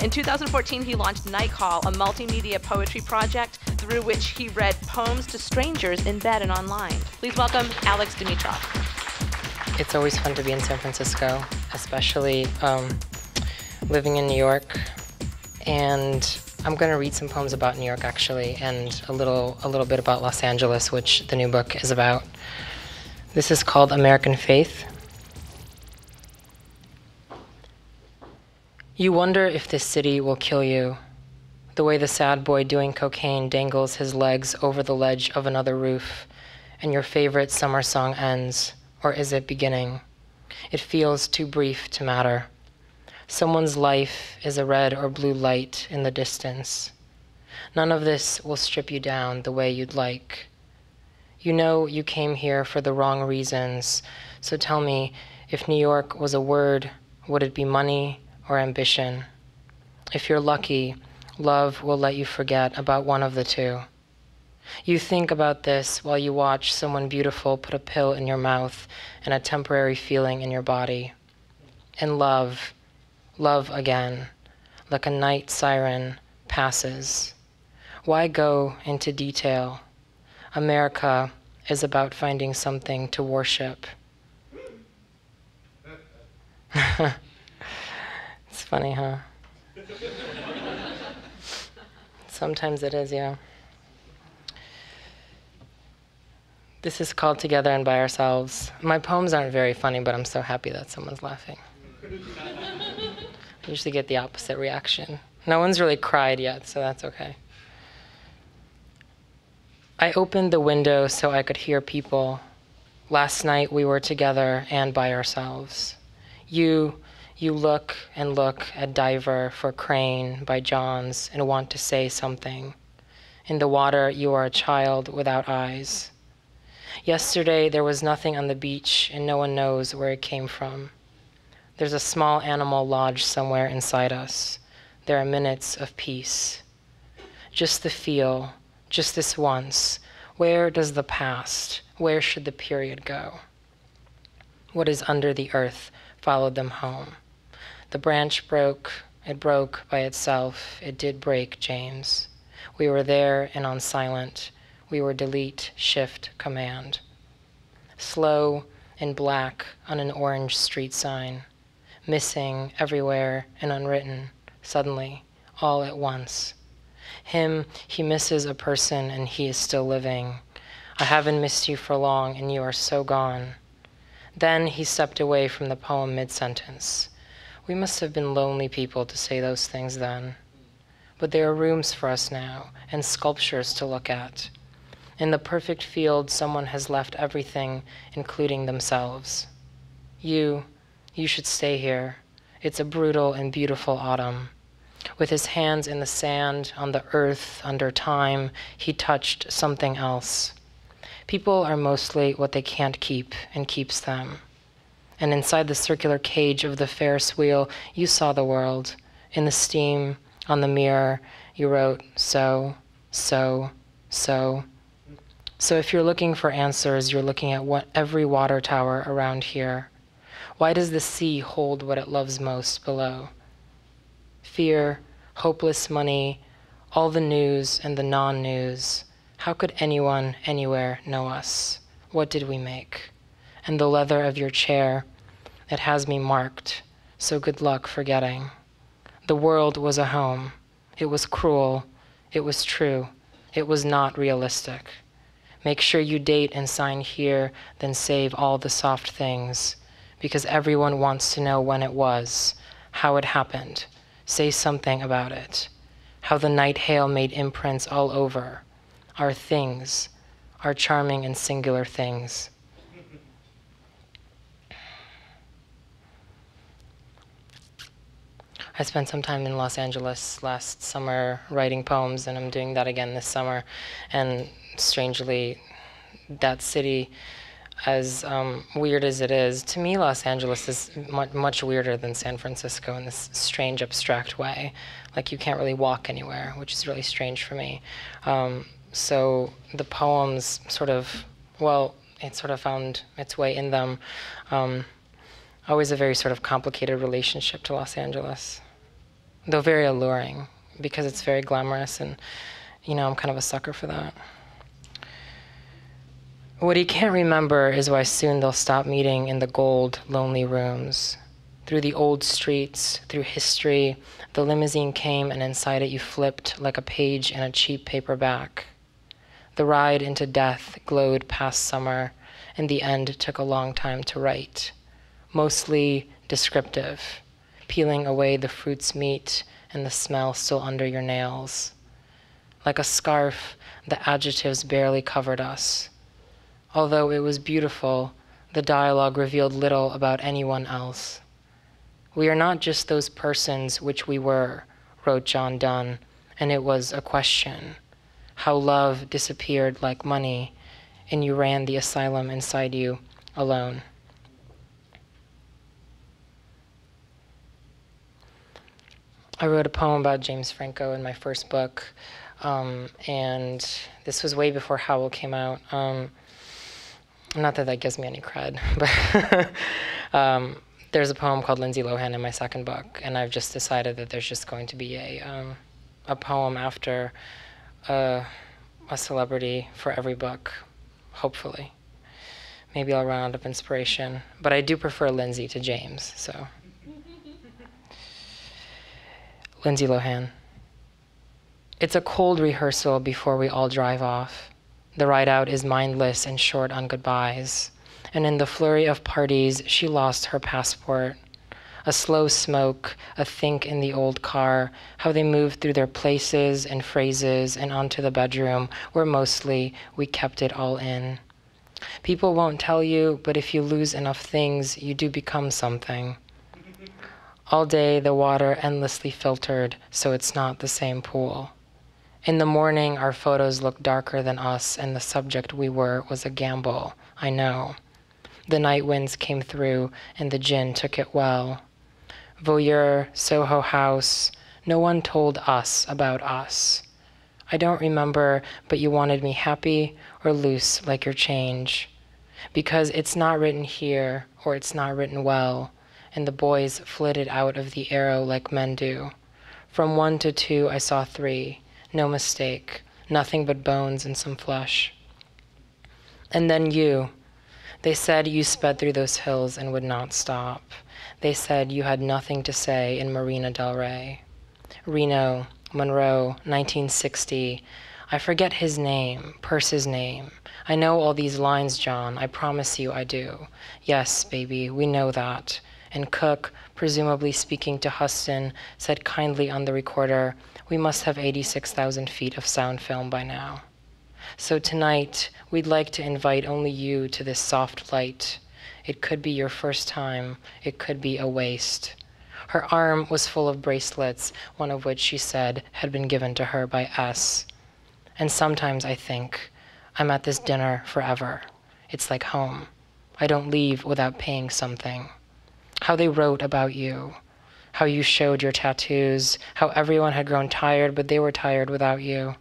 In 2014, he launched Night Call, a multimedia poetry project through which he read poems to strangers in bed and online. Please welcome Alex Dimitrov. It's always fun to be in San Francisco, especially um, living in New York. And I'm going to read some poems about New York actually, and a little a little bit about Los Angeles, which the new book is about. This is called American Faith. You wonder if this city will kill you, the way the sad boy doing cocaine dangles his legs over the ledge of another roof, and your favorite summer song ends, or is it beginning? It feels too brief to matter. Someone's life is a red or blue light in the distance. None of this will strip you down the way you'd like. You know you came here for the wrong reasons, so tell me if New York was a word, would it be money or ambition? If you're lucky, love will let you forget about one of the two. You think about this while you watch someone beautiful put a pill in your mouth and a temporary feeling in your body. And love, love again, like a night siren, passes. Why go into detail? America is about finding something to worship. funny, huh? Sometimes it is, yeah. This is called Together and by Ourselves. My poems aren't very funny, but I'm so happy that someone's laughing. I usually get the opposite reaction. No one's really cried yet, so that's okay. I opened the window so I could hear people. Last night we were together and by ourselves. You, you look and look at Diver for Crane by Johns and want to say something. In the water, you are a child without eyes. Yesterday, there was nothing on the beach, and no one knows where it came from. There's a small animal lodged somewhere inside us. There are minutes of peace. Just the feel, just this once. Where does the past, where should the period go? What is under the earth followed them home. The branch broke, it broke by itself. It did break, James. We were there and on silent. We were delete, shift, command. Slow in black on an orange street sign. Missing everywhere and unwritten, suddenly, all at once. Him, he misses a person and he is still living. I haven't missed you for long and you are so gone. Then he stepped away from the poem mid sentence. We must have been lonely people to say those things then. But there are rooms for us now and sculptures to look at. In the perfect field, someone has left everything, including themselves. You, you should stay here. It's a brutal and beautiful autumn. With his hands in the sand, on the earth, under time, he touched something else. People are mostly what they can't keep and keeps them. And inside the circular cage of the Ferris wheel, you saw the world. In the steam, on the mirror, you wrote, so, so, so. So if you're looking for answers, you're looking at what every water tower around here. Why does the sea hold what it loves most below? fear, hopeless money, all the news and the non news. How could anyone anywhere know us? What did we make? And the leather of your chair, it has me marked, so good luck forgetting. The world was a home. It was cruel. It was true. It was not realistic. Make sure you date and sign here, then save all the soft things, because everyone wants to know when it was, how it happened, say something about it. How the night hail made imprints all over our things, our charming and singular things. I spent some time in Los Angeles last summer writing poems, and I'm doing that again this summer. And strangely, that city as um, weird as it is, to me, Los Angeles is much, much weirder than San Francisco in this strange, abstract way. Like you can't really walk anywhere, which is really strange for me. Um, so the poems sort of, well, it sort of found its way in them. Um, always a very sort of complicated relationship to Los Angeles. Though very alluring because it's very glamorous, and you know, I'm kind of a sucker for that. What he can't remember is why soon they'll stop meeting in the gold, lonely rooms. Through the old streets, through history, the limousine came and inside it you flipped like a page in a cheap paperback. The ride into death glowed past summer, and the end took a long time to write. Mostly descriptive, peeling away the fruit's meat and the smell still under your nails. Like a scarf, the adjectives barely covered us Although it was beautiful, the dialogue revealed little about anyone else. We are not just those persons which we were, wrote John Donne, and it was a question. How love disappeared like money, and you ran the asylum inside you alone. I wrote a poem about James Franco in my first book, um, and this was way before Howl came out. Um, not that that gives me any cred, but um, there's a poem called Lindsay Lohan in my second book, and I've just decided that there's just going to be a um, a poem after a, a celebrity for every book, hopefully. Maybe I'll out of inspiration, but I do prefer Lindsay to James, so. Lindsay Lohan. It's a cold rehearsal before we all drive off. The ride out is mindless and short on goodbyes. And in the flurry of parties, she lost her passport. A slow smoke, a think in the old car, how they moved through their places and phrases and onto the bedroom, where mostly we kept it all in. People won't tell you, but if you lose enough things, you do become something. All day, the water endlessly filtered, so it's not the same pool. In the morning, our photos looked darker than us, and the subject we were was a gamble, I know. The night winds came through, and the gin took it well. Voyeur, Soho House, no one told us about us. I don't remember, but you wanted me happy or loose like your change. Because it's not written here, or it's not written well, and the boys flitted out of the arrow like men do. From one to two, I saw three no mistake, nothing but bones and some flesh. And then you. They said you sped through those hills and would not stop. They said you had nothing to say in Marina del Rey. Reno, Monroe, 1960. I forget his name, Perce's name. I know all these lines, John. I promise you I do. Yes, baby, we know that. And Cook, presumably speaking to Huston, said kindly on the recorder, we must have 86,000 feet of sound film by now. So tonight, we'd like to invite only you to this soft light. It could be your first time, it could be a waste. Her arm was full of bracelets, one of which she said had been given to her by S. And sometimes I think, I'm at this dinner forever. It's like home. I don't leave without paying something. How they wrote about you, how you showed your tattoos, how everyone had grown tired, but they were tired without you.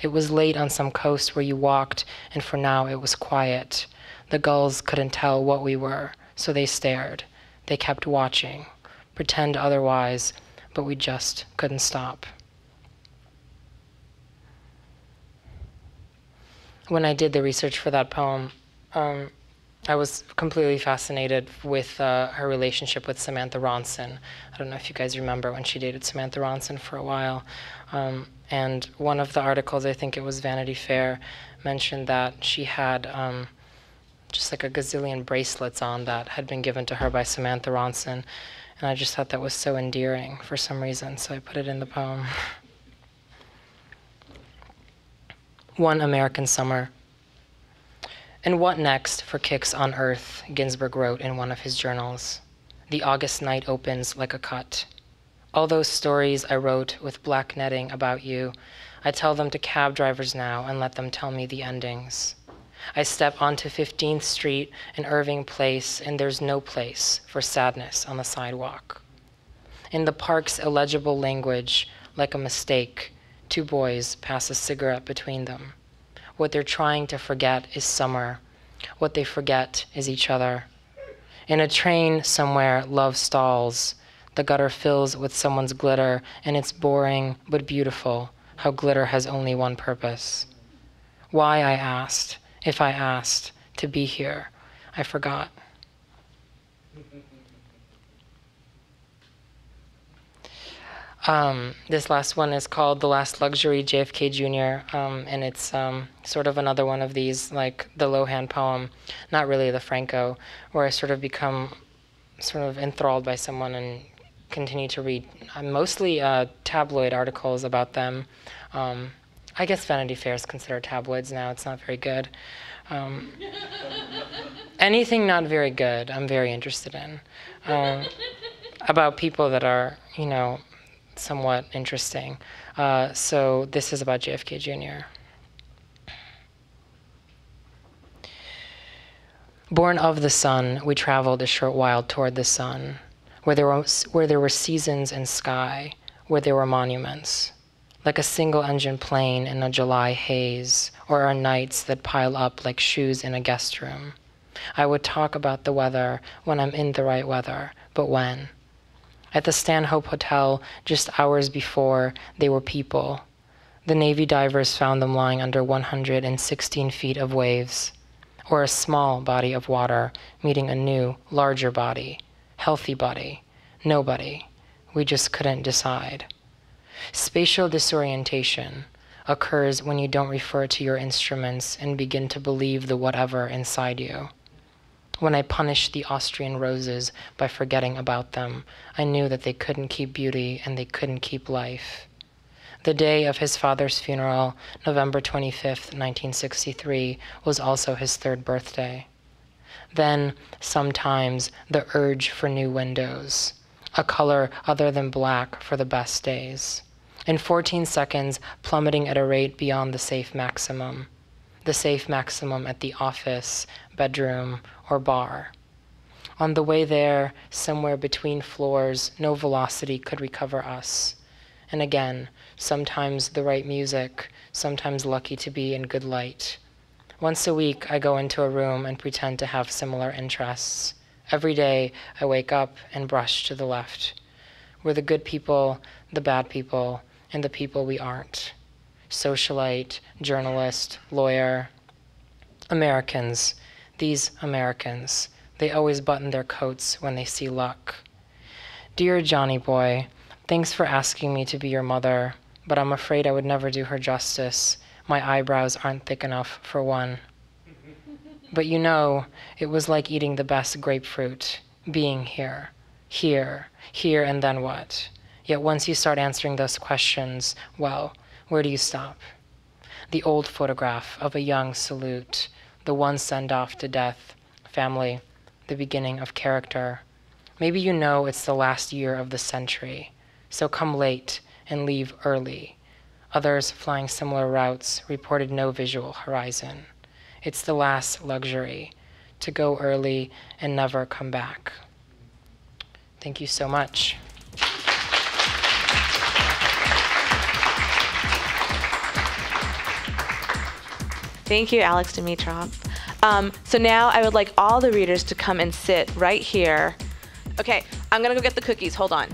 It was late on some coast where you walked, and for now it was quiet. The gulls couldn't tell what we were, so they stared. They kept watching, pretend otherwise, but we just couldn't stop. When I did the research for that poem, um, I was completely fascinated with uh, her relationship with Samantha Ronson. I don't know if you guys remember when she dated Samantha Ronson for a while. Um, and one of the articles, I think it was Vanity Fair, mentioned that she had um, just like a gazillion bracelets on that had been given to her by Samantha Ronson. And I just thought that was so endearing for some reason, so I put it in the poem. One American Summer. And what next for kicks on earth, Ginsberg wrote in one of his journals. The August night opens like a cut. All those stories I wrote with black netting about you, I tell them to cab drivers now and let them tell me the endings. I step onto 15th Street and Irving Place, and there's no place for sadness on the sidewalk. In the park's illegible language, like a mistake, two boys pass a cigarette between them. What they're trying to forget is summer. What they forget is each other. In a train somewhere, love stalls. The gutter fills with someone's glitter, and it's boring but beautiful how glitter has only one purpose. Why I asked, if I asked, to be here, I forgot. Um, this last one is called The Last Luxury, JFK Jr., um, and it's um, sort of another one of these, like the Lohan poem, not really the Franco, where I sort of become sort of enthralled by someone and continue to read uh, mostly uh, tabloid articles about them. Um, I guess Vanity Fair is considered tabloids now, it's not very good. Um, anything not very good, I'm very interested in. Um, about people that are, you know, somewhat interesting. Uh, so this is about JFK Jr. Born of the sun, we traveled a short while toward the sun, where there, were, where there were seasons and sky, where there were monuments, like a single engine plane in a July haze, or our nights that pile up like shoes in a guest room. I would talk about the weather when I'm in the right weather, but when? At the Stanhope Hotel, just hours before, they were people. The Navy divers found them lying under 116 feet of waves, or a small body of water meeting a new, larger body, healthy body, nobody. We just couldn't decide. Spatial disorientation occurs when you don't refer to your instruments and begin to believe the whatever inside you. When I punished the Austrian roses by forgetting about them, I knew that they couldn't keep beauty and they couldn't keep life. The day of his father's funeral, November 25th, 1963, was also his third birthday. Then, sometimes, the urge for new windows, a color other than black for the best days. In 14 seconds, plummeting at a rate beyond the safe maximum. The safe maximum at the office, bedroom, or bar. On the way there, somewhere between floors, no velocity could recover us. And again, sometimes the right music, sometimes lucky to be in good light. Once a week, I go into a room and pretend to have similar interests. Every day, I wake up and brush to the left. We're the good people, the bad people, and the people we aren't. Socialite, journalist, lawyer. Americans, these Americans, they always button their coats when they see luck. Dear Johnny boy, thanks for asking me to be your mother, but I'm afraid I would never do her justice. My eyebrows aren't thick enough for one. But you know, it was like eating the best grapefruit, being here, here, here, and then what? Yet once you start answering those questions, well, where do you stop? The old photograph of a young salute, the one send off to death, family, the beginning of character. Maybe you know it's the last year of the century, so come late and leave early. Others flying similar routes reported no visual horizon. It's the last luxury to go early and never come back. Thank you so much. Thank you, Alex Dimitrov. Um, so now I would like all the readers to come and sit right here. Okay, I'm gonna go get the cookies. Hold on.